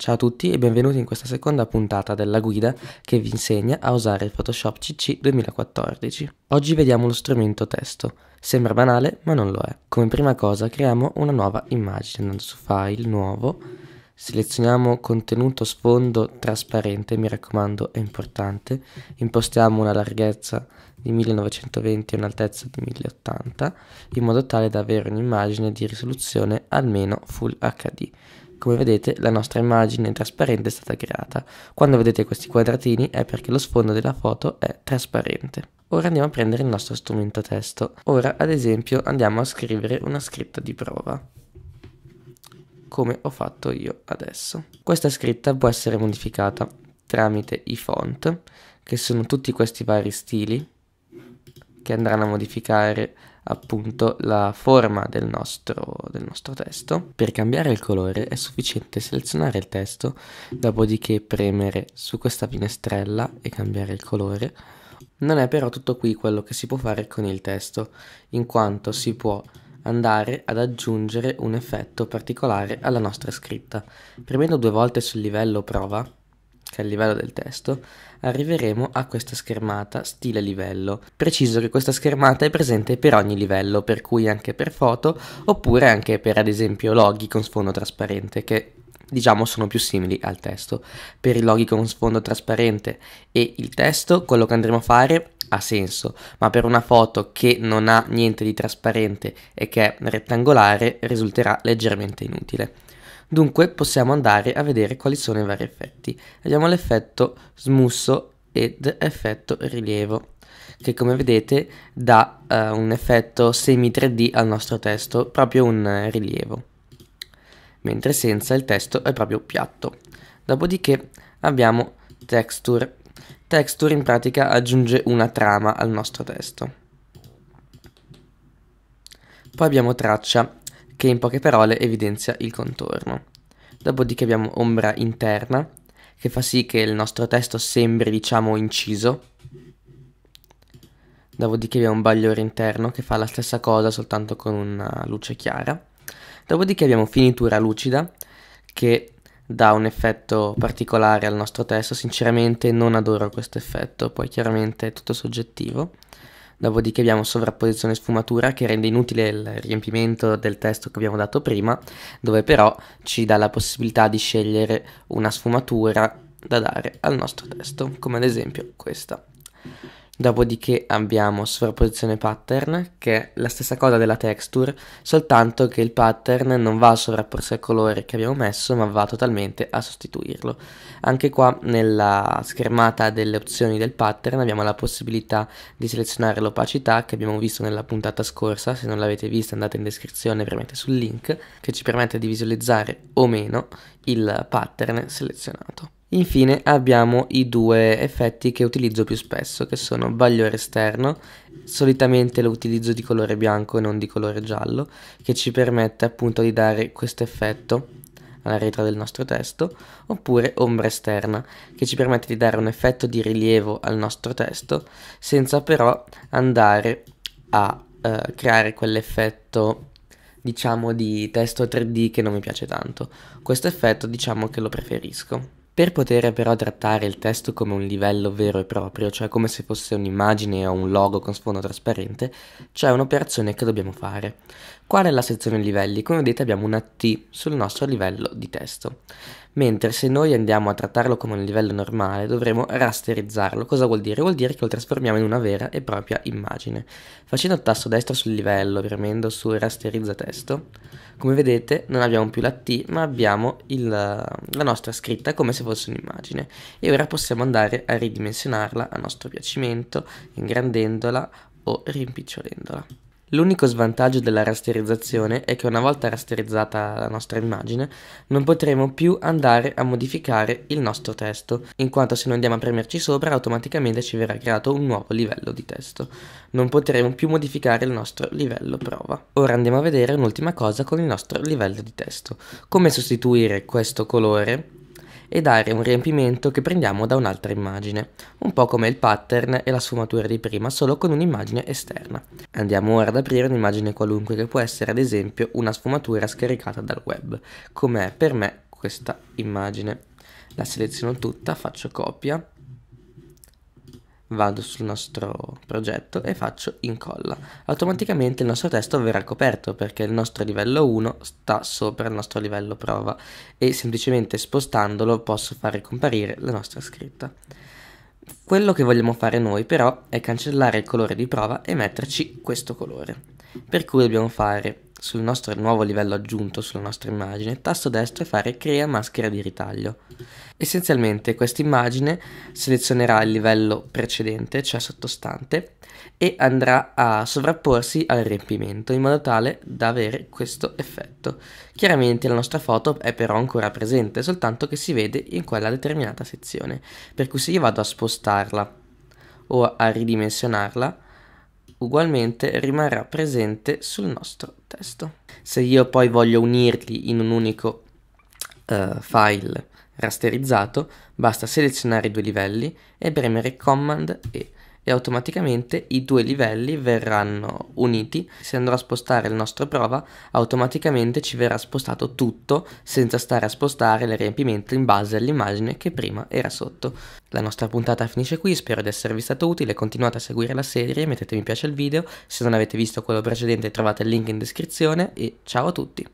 Ciao a tutti e benvenuti in questa seconda puntata della guida che vi insegna a usare il Photoshop CC 2014. Oggi vediamo lo strumento testo. Sembra banale ma non lo è. Come prima cosa creiamo una nuova immagine andando su File, Nuovo, selezioniamo contenuto sfondo trasparente, mi raccomando è importante, impostiamo una larghezza di 1920 e un'altezza di 1080 in modo tale da avere un'immagine di risoluzione almeno Full HD. Come vedete la nostra immagine trasparente è stata creata. Quando vedete questi quadratini è perché lo sfondo della foto è trasparente. Ora andiamo a prendere il nostro strumento testo. Ora ad esempio andiamo a scrivere una scritta di prova come ho fatto io adesso. Questa scritta può essere modificata tramite i font, che sono tutti questi vari stili che andranno a modificare appunto la forma del nostro, del nostro testo. Per cambiare il colore è sufficiente selezionare il testo, dopodiché premere su questa finestrella e cambiare il colore. Non è però tutto qui quello che si può fare con il testo, in quanto si può andare ad aggiungere un effetto particolare alla nostra scritta. Premendo due volte sul livello prova, che è il livello del testo, arriveremo a questa schermata stile livello. Preciso che questa schermata è presente per ogni livello, per cui anche per foto, oppure anche per ad esempio loghi con sfondo trasparente, che diciamo sono più simili al testo. Per i loghi con sfondo trasparente e il testo, quello che andremo a fare ha senso, ma per una foto che non ha niente di trasparente e che è rettangolare risulterà leggermente inutile. Dunque possiamo andare a vedere quali sono i vari effetti. Abbiamo l'effetto smusso ed effetto rilievo che come vedete dà uh, un effetto semi 3D al nostro testo, proprio un uh, rilievo, mentre senza il testo è proprio piatto. Dopodiché abbiamo texture. Texture in pratica aggiunge una trama al nostro testo. Poi abbiamo traccia che in poche parole evidenzia il contorno. Dopodiché abbiamo ombra interna, che fa sì che il nostro testo sembri diciamo inciso. Dopodiché abbiamo un bagliore interno che fa la stessa cosa soltanto con una luce chiara. Dopodiché abbiamo finitura lucida che dà un effetto particolare al nostro testo. Sinceramente non adoro questo effetto, poi chiaramente è tutto soggettivo. Dopodiché abbiamo sovrapposizione sfumatura che rende inutile il riempimento del testo che abbiamo dato prima, dove però ci dà la possibilità di scegliere una sfumatura da dare al nostro testo, come ad esempio questa. Dopodiché abbiamo sovrapposizione pattern, che è la stessa cosa della texture, soltanto che il pattern non va a sovrapporsi al colore che abbiamo messo, ma va totalmente a sostituirlo. Anche qua nella schermata delle opzioni del pattern abbiamo la possibilità di selezionare l'opacità che abbiamo visto nella puntata scorsa, se non l'avete vista andate in descrizione, premete sul link, che ci permette di visualizzare o meno il pattern selezionato. Infine abbiamo i due effetti che utilizzo più spesso, che sono bagliore esterno, solitamente lo utilizzo di colore bianco e non di colore giallo, che ci permette appunto di dare questo effetto alla retro del nostro testo, oppure ombra esterna, che ci permette di dare un effetto di rilievo al nostro testo, senza però andare a eh, creare quell'effetto diciamo di testo 3D che non mi piace tanto. Questo effetto diciamo che lo preferisco. Per poter però trattare il testo come un livello vero e proprio, cioè come se fosse un'immagine o un logo con sfondo trasparente, c'è un'operazione che dobbiamo fare. Qual è la sezione livelli? Come vedete abbiamo una T sul nostro livello di testo mentre se noi andiamo a trattarlo come un livello normale dovremo rasterizzarlo. Cosa vuol dire? Vuol dire che lo trasformiamo in una vera e propria immagine. Facendo il tasto destro sul livello, premendo su rasterizza testo, come vedete non abbiamo più la T ma abbiamo il, la nostra scritta come se fosse un'immagine e ora possiamo andare a ridimensionarla a nostro piacimento, ingrandendola o rimpicciolendola. L'unico svantaggio della rasterizzazione è che una volta rasterizzata la nostra immagine non potremo più andare a modificare il nostro testo, in quanto se noi andiamo a premerci sopra automaticamente ci verrà creato un nuovo livello di testo. Non potremo più modificare il nostro livello prova. Ora andiamo a vedere un'ultima cosa con il nostro livello di testo. Come sostituire questo colore e dare un riempimento che prendiamo da un'altra immagine, un po' come il pattern e la sfumatura di prima, solo con un'immagine esterna. Andiamo ora ad aprire un'immagine qualunque che può essere ad esempio una sfumatura scaricata dal web, come è per me questa immagine. La seleziono tutta, faccio copia, vado sul nostro progetto e faccio incolla. Automaticamente il nostro testo verrà coperto perché il nostro livello 1 sta sopra il nostro livello prova e semplicemente spostandolo posso fare comparire la nostra scritta. Quello che vogliamo fare noi però è cancellare il colore di prova e metterci questo colore. Per cui dobbiamo fare sul nostro nuovo livello aggiunto sulla nostra immagine, tasto destro e fare crea maschera di ritaglio. Essenzialmente questa immagine selezionerà il livello precedente, cioè sottostante, e andrà a sovrapporsi al riempimento in modo tale da avere questo effetto. Chiaramente la nostra foto è però ancora presente, soltanto che si vede in quella determinata sezione, per cui se io vado a spostarla o a ridimensionarla, ugualmente rimarrà presente sul nostro testo. Se io poi voglio unirli in un unico uh, file rasterizzato, basta selezionare i due livelli e premere Command E e automaticamente i due livelli verranno uniti. Se andrò a spostare il nostro prova, automaticamente ci verrà spostato tutto senza stare a spostare il riempimento in base all'immagine che prima era sotto. La nostra puntata finisce qui, spero di esservi stato utile, continuate a seguire la serie, mettete mi piace al video, se non avete visto quello precedente trovate il link in descrizione e ciao a tutti!